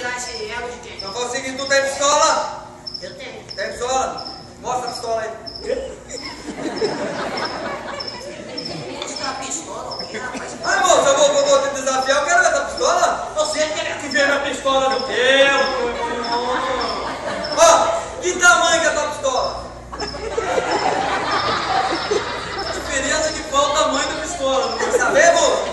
tirar esse elo de quem? Então faz o seguinte, tu tem pistola? Eu tenho. Tem pistola? Mostra a pistola aí. Mostra a pistola rapaz. Ai, moço, eu vou, te desafiar, eu quero ver essa pistola. Você quer Que vem a pistola do teu. Ó, que tamanho que é a tua pistola? A diferença de qual o tamanho da pistola. não Quer saber, moço?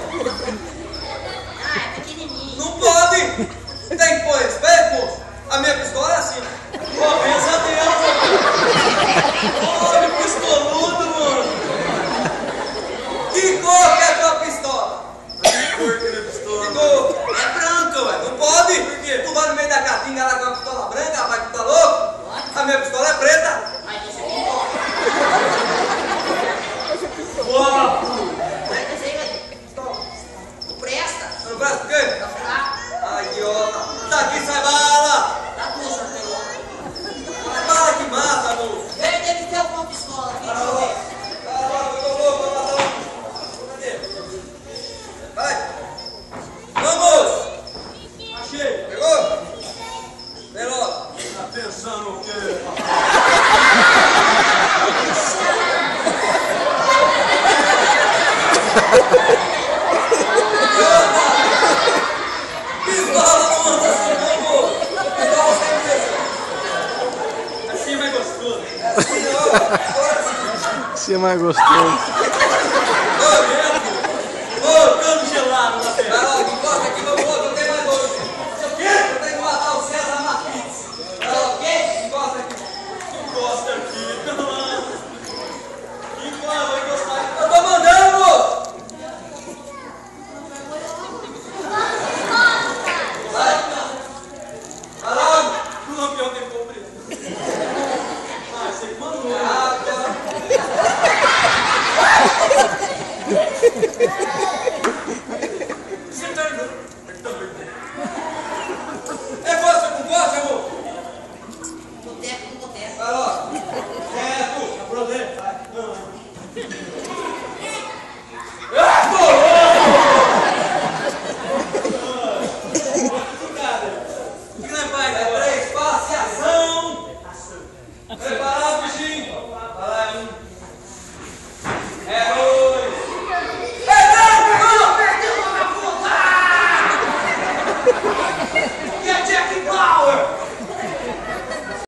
Ah, é pequenininho. Não pode. Tem que pôr respeito, moço. A minha pistola é assim. Pô, pensa Deus. Olha, pistoludo, mano. Que cor que é a tua pistola? Que cor que é a Que pistola? cor? É branca, ué. Não pode? Por quê? Tu vai no meio da caatinga lá com a pistola branca, rapaz, tu tá louco? A minha pistola é preta. Mas isso aqui pode. Boa. Vai dizer, velho. Não por quê? Tá. Daqui sai bala. Tá tua, seu pelo. Sai bala que mata, moço. Ele deve ter alguma pistola aqui, eu eu tô louco. Cadê? Vai. Vamos. Achei. Pegou? Logo. Tá pensando o quê? Pistola não anda assim, não, moço. Pistola sempre assim. Assim é mais Assim. Você é mais gostoso. Ô, cano gelado na Vai perna. logo, encosta aqui, meu povo, eu tenho mais dois. O quê? Eu tenho que matar o César Martins. Vai logo, o quê? Encosta aqui. Encosta aqui.